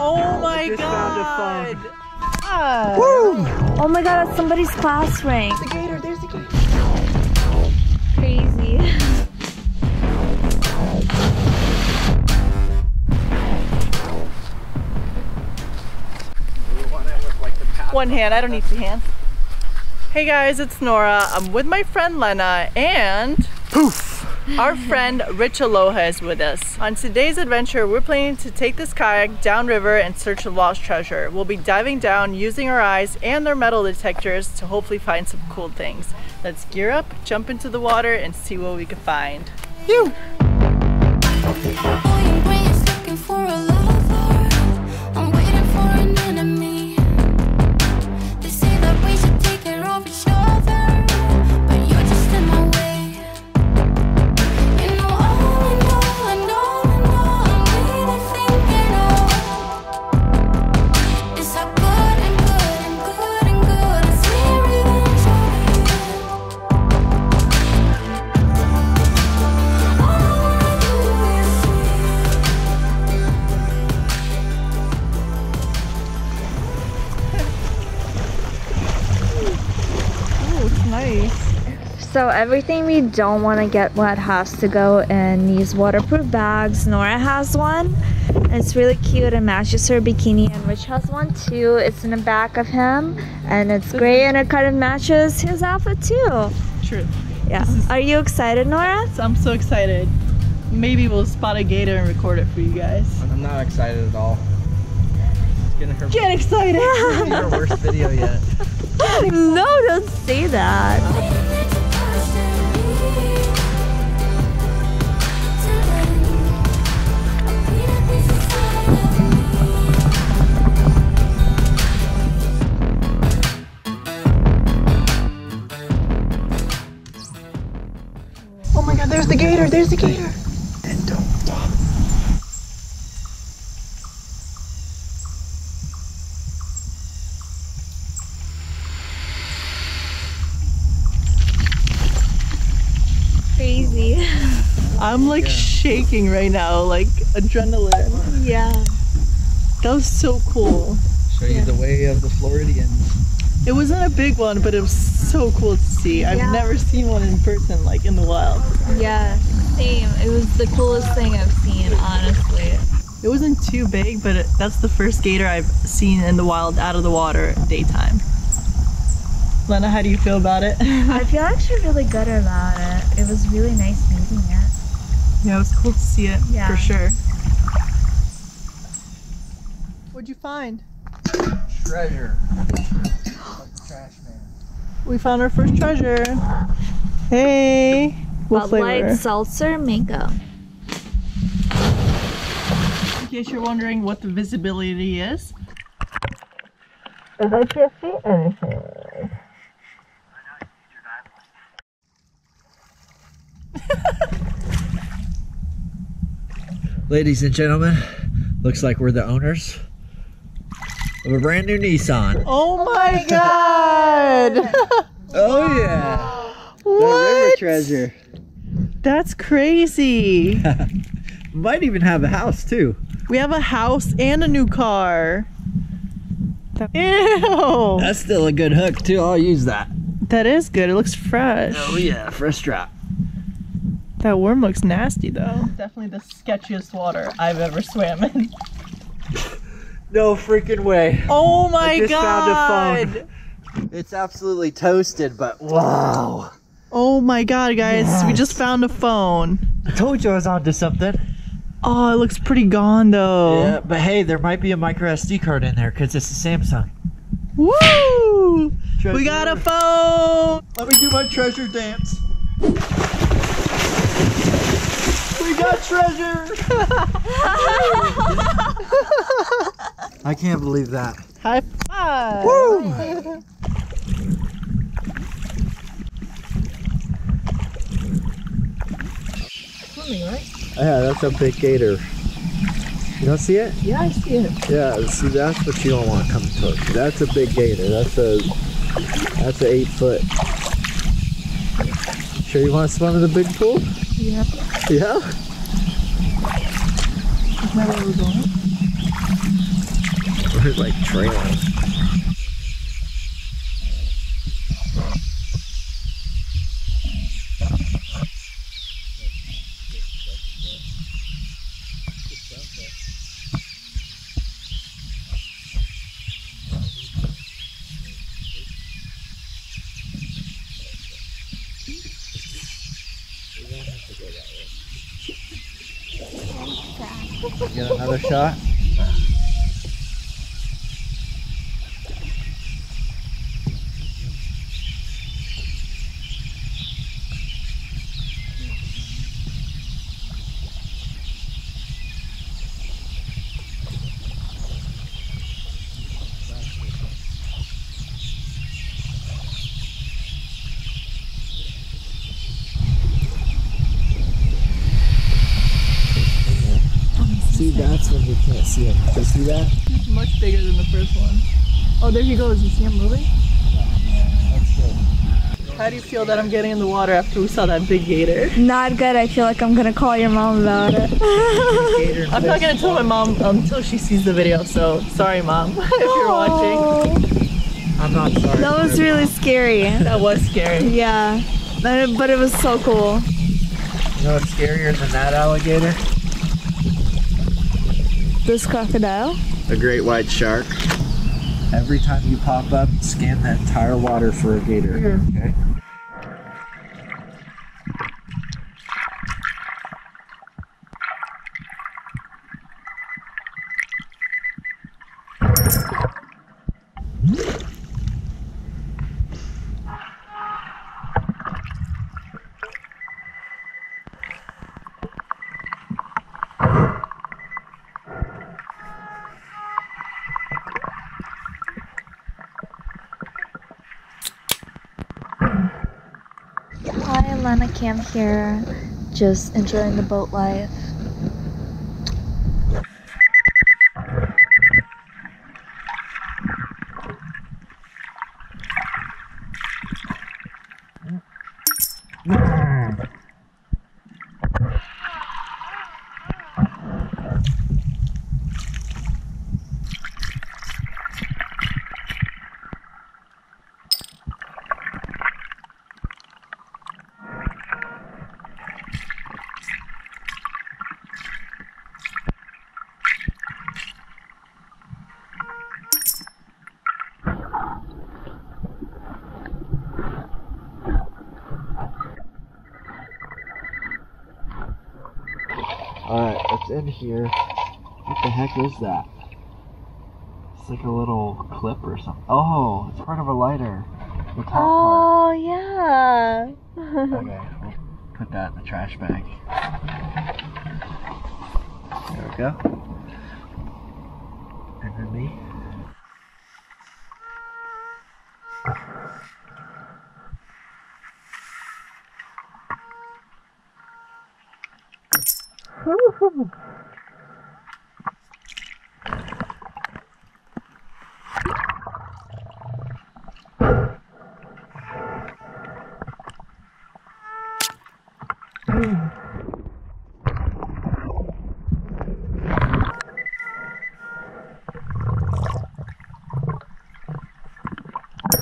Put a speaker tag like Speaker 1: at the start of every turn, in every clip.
Speaker 1: Oh my god!
Speaker 2: found a
Speaker 1: Ah.
Speaker 3: Oh my god, that's somebody's class rank.
Speaker 1: The gator, there's the gator.
Speaker 3: Crazy.
Speaker 1: One hand, I don't need two hands. Hey guys, it's Nora. I'm with my friend Lena and
Speaker 2: Poof!
Speaker 1: Our friend Rich Aloha is with us. On today's adventure, we're planning to take this kayak downriver and search for lost treasure. We'll be diving down using our eyes and their metal detectors to hopefully find some cool things. Let's gear up, jump into the water, and see what we can find.
Speaker 2: You!
Speaker 3: So everything we don't want to get wet has to go in these waterproof bags. Nora has one. It's really cute and matches her bikini and Rich has one too. It's in the back of him and it's gray and it kind of matches his outfit too.
Speaker 1: True.
Speaker 3: Yeah. Are you excited, Nora?
Speaker 1: I'm so excited. Maybe we'll spot a gator and record it for you guys.
Speaker 2: I'm not excited at all. It's gonna hurt.
Speaker 1: Get excited!
Speaker 2: your worst video yet.
Speaker 3: no, don't say that.
Speaker 1: gator, there's the gator.
Speaker 2: And don't fall.
Speaker 3: Crazy.
Speaker 1: I'm like shaking right now, like adrenaline.
Speaker 3: Yeah.
Speaker 1: That was so cool.
Speaker 2: Show you the way of the Floridians.
Speaker 1: It wasn't a big one, but it was so cool to see. I've
Speaker 3: Yeah.
Speaker 1: never seen one in person, like in the wild.
Speaker 3: Yeah. Same. It was the coolest thing I've seen, honestly.
Speaker 1: It wasn't too big, but it, that's the first gator I've seen in the wild out of the water daytime. Lena, how do you feel about it?
Speaker 3: I feel actually really good about it. It was really nice meeting it.
Speaker 1: yeah, it was cool to see it
Speaker 3: Yeah.
Speaker 1: for sure. What'd you find?
Speaker 2: Treasure. Like the trash man.
Speaker 1: We found our first treasure. Hey. What
Speaker 3: Bud
Speaker 1: flavor?
Speaker 3: Light seltzer mango.
Speaker 1: In case you're wondering what the visibility is. Because I can't see anything.
Speaker 2: Ladies and gentlemen, looks like we're the owners of a brand new Nissan.
Speaker 1: Oh my god!
Speaker 2: Oh yeah. The river
Speaker 1: what?
Speaker 2: treasure.
Speaker 1: That's crazy.
Speaker 2: Might even have a house too.
Speaker 1: We have a house and a new car. Ew!
Speaker 2: That's still a good hook too. I'll use that.
Speaker 1: That is good. It looks fresh.
Speaker 2: Oh yeah, fresh drop.
Speaker 1: That worm looks nasty though. Definitely the sketchiest water I've ever swam in.
Speaker 2: No freaking way.
Speaker 1: Oh my
Speaker 2: just found a
Speaker 1: god!
Speaker 2: phone. It's absolutely toasted, but wow.
Speaker 1: Oh my god, guys, we just found a phone.
Speaker 2: I told you I was onto something.
Speaker 1: Oh, it looks pretty gone though.
Speaker 2: Yeah, but hey, there might be a micro SD card in there because it's a Samsung.
Speaker 1: Woo!
Speaker 2: Treasure.
Speaker 1: We got a phone!
Speaker 2: Let me do my treasure dance. we got treasure! I can't believe that.
Speaker 1: High five!
Speaker 2: Woo! Yeah, that's a big gator. You don't see it?
Speaker 1: Yeah, I see it.
Speaker 2: Yeah, see that's what you don't want coming towards you. That's a big gator. That's a that's an eight foot. Sure you want to swim in the big pool?
Speaker 1: Yeah.
Speaker 2: Yeah?
Speaker 1: Is that where we're going?
Speaker 2: Like trailing. Get another shot. See, that's when you can't see him. Do you see that?
Speaker 1: It's much bigger than the first one. Oh, there he goes. You see him moving?
Speaker 2: That's good.
Speaker 1: How do you feel that I'm getting in the water after we saw that big gator?
Speaker 3: Not good. I feel like I'm gonna call your mom about it.
Speaker 1: I'm not gonna tell my mom until she sees the video, so sorry mom if you're watching.
Speaker 2: I'm not sorry.
Speaker 3: That was really scary.
Speaker 1: That was scary.
Speaker 3: Yeah, but but it was so cool.
Speaker 2: You know what's scarier than that alligator?
Speaker 3: This crocodile.
Speaker 2: A great white shark. Every time you pop up, scan that entire water for a gator. Okay.
Speaker 3: Hi, Lana Cam here. Just enjoying the boat life.
Speaker 2: In here. What the heck is that? It's like a little clip or something. Oh, it's part of a lighter. The top
Speaker 3: Oh yeah.
Speaker 2: Okay, we'll put that in the trash bag. There we go.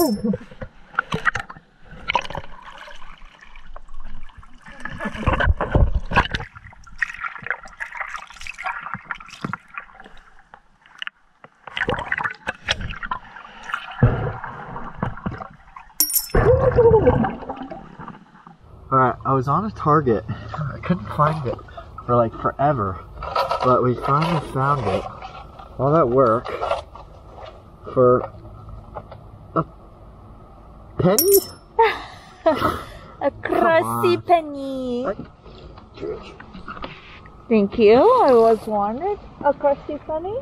Speaker 2: Oh, Alright, I was on a target. I couldn't find it for like forever. But we finally found it. All that work for a penny?
Speaker 3: A crusty penny.
Speaker 2: I-
Speaker 3: Thank you. I was wanted a crusty penny.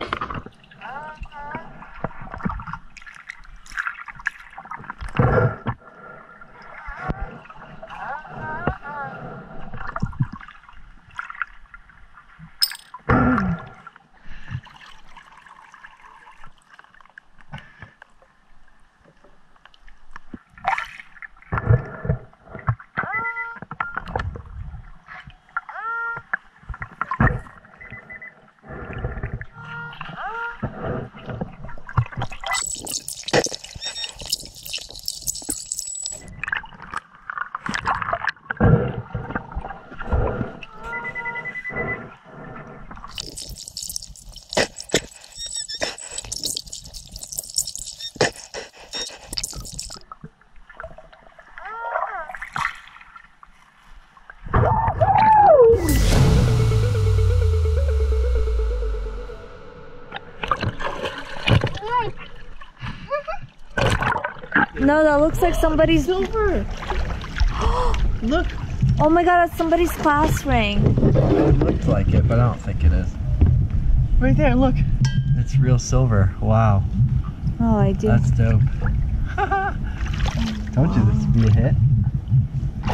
Speaker 3: Looks like somebody's.
Speaker 1: Silver. Look.
Speaker 3: Oh my god, that's somebody's class ring.
Speaker 2: It looked like it, but I don't think it is.
Speaker 1: Right there, look.
Speaker 2: It's real silver. Wow.
Speaker 3: Oh, I do.
Speaker 2: That's dope. Told you this would be a hit.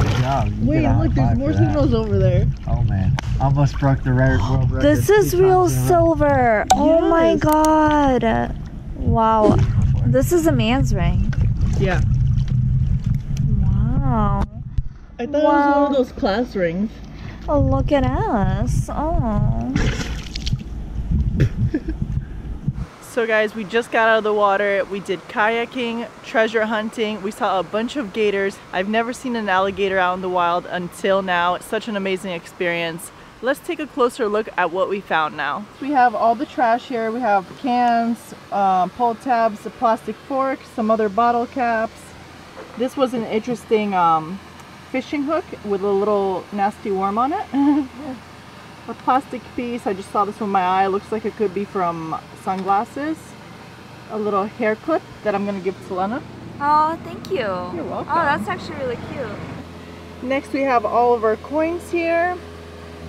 Speaker 2: Good job. You
Speaker 1: Wait,
Speaker 2: get a high
Speaker 1: look, there's more signals over there.
Speaker 2: Oh man. Almost broke the re- world record.
Speaker 3: This is real
Speaker 2: times in
Speaker 3: silver. Oh my god. Wow. This is a man's ring.
Speaker 1: Yeah.
Speaker 3: Wow.
Speaker 1: I thought it was one of those class rings.
Speaker 3: Oh, look at us. Oh.
Speaker 1: So guys, we just got out of the water. We did kayaking, treasure hunting. We saw a bunch of gators. I've never seen an alligator out in the wild until now. It's such an amazing experience. Let's take a closer look at what we found now. We have all the trash here. We have cans, um, pull tabs, a plastic fork, some other bottle caps. This was an interesting um, fishing hook with a little nasty worm on it. a plastic piece. I just saw this with my eye. Looks like it could be from sunglasses. A little hair clip that I'm gonna give to Lena.
Speaker 3: Oh, thank you.
Speaker 1: You're oh, welcome.
Speaker 3: Oh, that's actually really cute.
Speaker 1: Next we have all of our coins here.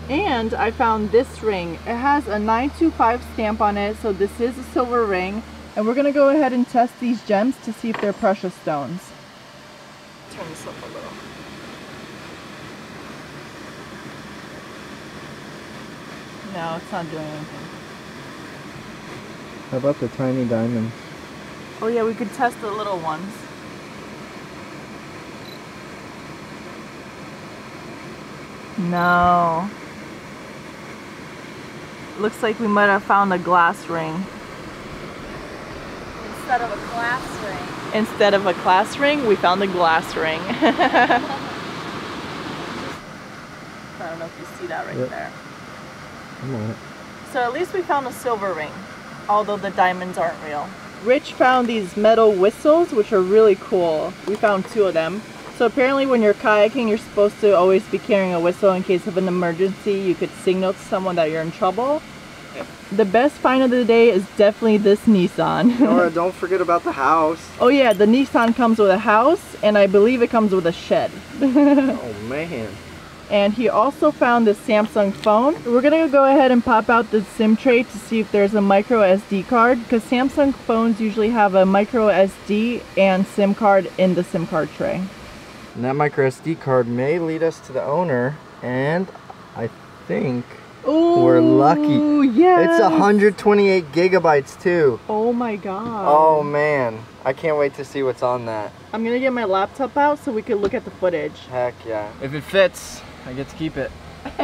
Speaker 1: And I found this ring. It has a 925 stamp on it, so this is a silver ring. And we're gonna go ahead and test these gems to see if they're precious stones. Turn this up a little. No, it's not doing anything.
Speaker 2: How about the tiny diamonds?
Speaker 1: Oh yeah, we could test the little ones. No. Looks like we might have found a glass ring.
Speaker 3: Instead of a glass ring.
Speaker 1: Instead of a class ring, we found a glass ring. I don't know if you see that right
Speaker 2: Yep.
Speaker 1: there.
Speaker 2: Come on.
Speaker 1: So at least we found a silver ring, although the diamonds aren't real. Rich found these metal whistles, which are really cool. We found two of them. So apparently when you're kayaking, you're supposed to always be carrying a whistle in case of an emergency. You could signal to someone that you're in trouble. The best find of the day is definitely this Nissan.
Speaker 2: Nora, don't forget about the house.
Speaker 1: oh yeah, the Nissan comes with a house, and I believe it comes with a shed.
Speaker 2: Oh man.
Speaker 1: And he also found this Samsung phone. We're gonna go ahead and pop out the SIM tray to see if there's a micro SD card because Samsung phones usually have a micro SD and SIM card in the SIM card tray.
Speaker 2: And that micro SD card may lead us to the owner, and I think
Speaker 1: Ooh,
Speaker 2: We're lucky.
Speaker 1: Yeah.
Speaker 2: it's 128 gigabytes too.
Speaker 1: Oh my god.
Speaker 2: Oh man, I can't wait to see what's on that.
Speaker 1: I'm gonna get my laptop out so we can look at the footage.
Speaker 2: Heck yeah. If it fits, I get to keep it.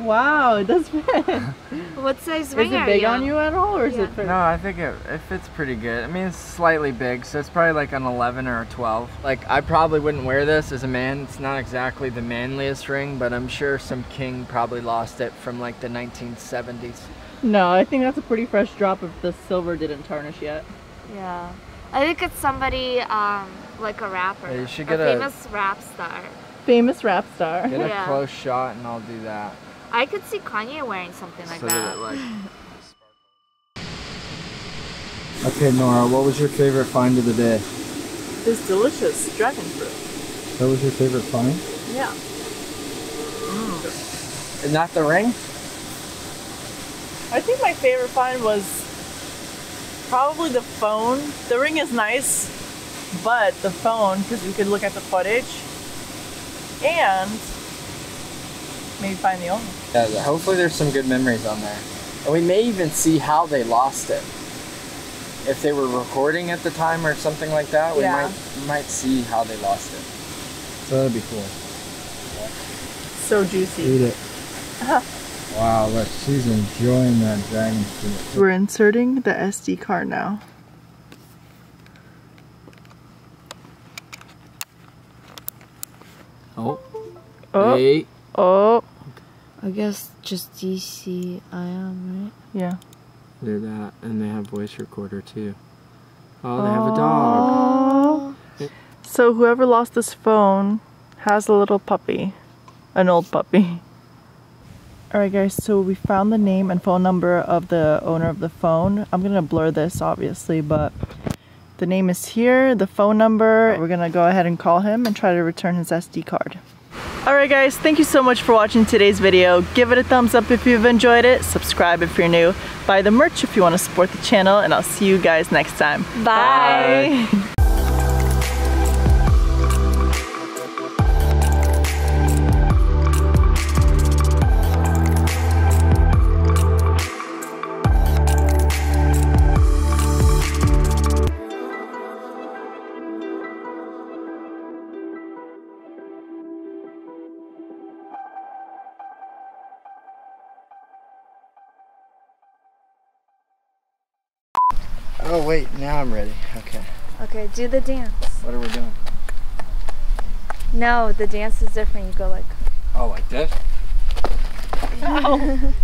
Speaker 1: Wow, it does fit.
Speaker 3: What size ring
Speaker 1: Is
Speaker 3: it
Speaker 1: big
Speaker 3: you?
Speaker 1: on you at all, or is
Speaker 3: Yeah.
Speaker 1: it? Fit?
Speaker 4: No, I think it, it fits pretty good. I mean, it's slightly big, so it's probably like an 11 or a 12. Like, I probably wouldn't wear this as a man. It's not exactly the manliest ring, but I'm sure some king probably lost it from like the 1970s.
Speaker 1: No, I think that's a pretty fresh drop if the silver didn't tarnish yet.
Speaker 3: Yeah. I think it's somebody um like a rapper.
Speaker 4: Yeah, you should
Speaker 3: a
Speaker 4: a-
Speaker 3: famous rap star.
Speaker 1: Famous rap star.
Speaker 4: Get a
Speaker 3: Yeah.
Speaker 4: close shot and I'll do that.
Speaker 3: I could see Kanye wearing something like
Speaker 4: so
Speaker 3: that.
Speaker 4: that like
Speaker 2: Okay, Nora, what was your favorite find of the day?
Speaker 1: This delicious dragon fruit.
Speaker 2: That was your favorite find?
Speaker 1: Yeah. Mm.
Speaker 4: Isn't that the ring?
Speaker 1: I think my favorite find was probably the phone. The ring is nice, but the phone, because we could look at the footage and maybe find the owner.
Speaker 4: Yeah, hopefully there's some good memories on there. And we may even see how they lost it. If they were recording at the time or something like that, we
Speaker 1: Yeah.
Speaker 4: might we might see how they lost it.
Speaker 2: So that'd be cool.
Speaker 1: So juicy.
Speaker 2: Eat it. Uh-huh. wow, look, she's enjoying that dragon fruit.
Speaker 1: We're inserting the SD card now.
Speaker 4: Oh.
Speaker 1: Oh,
Speaker 4: Hey.
Speaker 1: oh,
Speaker 3: I guess just DC I am, right?
Speaker 1: yeah.
Speaker 4: They're that, and they have voice recorder too. Oh, they have a dog.
Speaker 1: Oh. So whoever lost this phone has a little puppy, an old puppy. Alright guys, so we found the name and phone number of the owner of the phone. I'm gonna blur this obviously, but The name is here, the phone number. We're gonna go ahead and call him and try to return his SD card. Alright guys, thank you so much for watching today's video. Give it a thumbs up if you've enjoyed it, subscribe if you're new, buy the merch if you want to support the channel, and I'll see you guys next time.
Speaker 3: Bye.
Speaker 2: Oh wait, now I'm ready. Okay.
Speaker 3: Okay, do the dance.
Speaker 4: What are we doing?
Speaker 3: No, the dance is different. You go like.
Speaker 4: Oh, like this?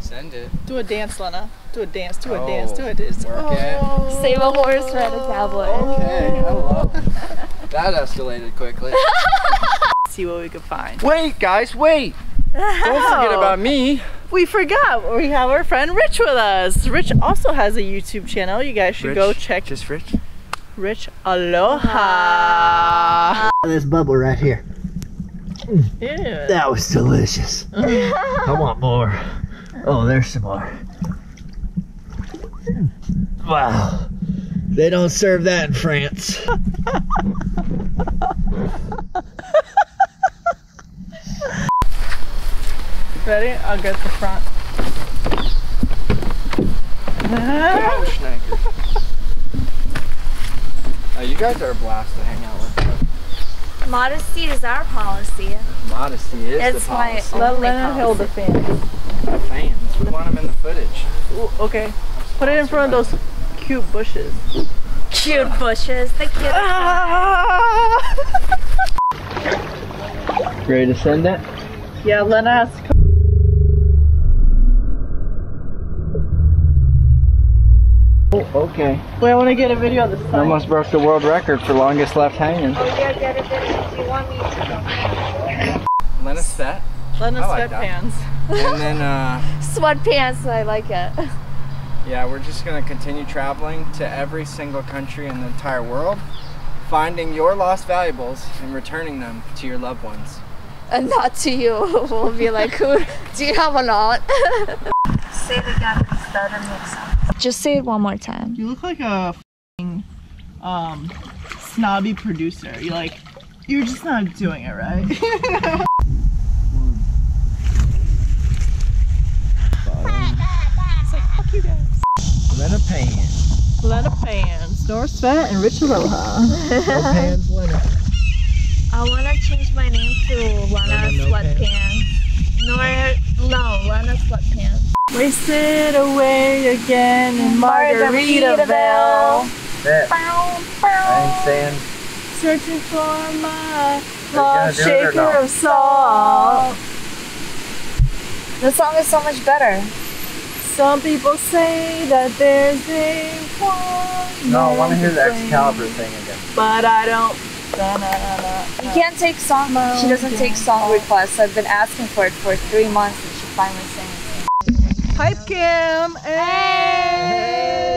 Speaker 4: Send it.
Speaker 1: Do a dance, Lena. Do a dance, do a
Speaker 4: Oh,
Speaker 1: dance, do a dance.
Speaker 4: work oh. it.
Speaker 3: Save a horse, ride a cowboy.
Speaker 4: Okay, hello. That escalated quickly.
Speaker 1: See what we could find.
Speaker 4: Wait, guys, wait! Don't forget about me.
Speaker 1: We forgot we have our friend Rich with us. Rich also has a YouTube channel. You guys should go check
Speaker 4: Just Rich.
Speaker 1: Rich Aloha.
Speaker 2: This bubble right here.
Speaker 1: Ew.
Speaker 2: That was delicious. I want more. Oh, there's some more. Wow. They don't serve that in France.
Speaker 1: Ready? I'll get the front.
Speaker 4: Oh, uh, Schnecker. You guys are a blast to hang out with.
Speaker 3: Modesty is our policy.
Speaker 4: Modesty is
Speaker 3: It's
Speaker 4: the
Speaker 3: my
Speaker 4: policy.
Speaker 1: Let Lena hold the fan.
Speaker 4: Our fans. We want them in the footage.
Speaker 1: Ooh, okay. Put it in front of those cute bushes.
Speaker 3: Cute bushes. The cute. Ah!
Speaker 4: Ready to send it?
Speaker 1: yeah, Lena has to come.
Speaker 4: Okay.
Speaker 1: Wait, I want to get a video of the sun.
Speaker 4: Almost broke the world record for longest left hanging.
Speaker 3: Yeah, get it, get it. You want me to
Speaker 4: Let us set.
Speaker 1: Lena's
Speaker 4: I like that.
Speaker 1: sweatpants.
Speaker 4: And then, uh,
Speaker 3: Sweatpants. I like it.
Speaker 4: yeah, we're just gonna continue traveling to every single country in the entire world, finding your lost valuables and returning them to your loved ones.
Speaker 3: And not to you. We'll be like, who? Do you have a lot? say it again. It's better makes sense. Just say it one more time.
Speaker 1: You look like a f***ing, um, snobby producer. You like, you're just not doing it right. it's like, fuck you guys.
Speaker 2: Lena Pan.
Speaker 1: Lena Pans, Nora Svet, and Rich Aloha.
Speaker 2: No pans, Lena.
Speaker 3: I want to change my name to Lena
Speaker 2: Lena No
Speaker 3: Sweatpants. Nor, no, Lena Sweatpants.
Speaker 1: Wasted away again in Margaritaville.
Speaker 2: That. I'm saying.
Speaker 1: Searching for my lost
Speaker 2: do it or
Speaker 1: shaker
Speaker 2: no?
Speaker 1: of salt.
Speaker 3: The song is so much better.
Speaker 1: Some people say that there's a one.
Speaker 2: No, I want to hear the Excalibur thing again.
Speaker 1: But I don't.
Speaker 3: You can't take song. She doesn't take song requests. I've been asking for it for three months, and she finally
Speaker 1: Pipe Kim! Hey!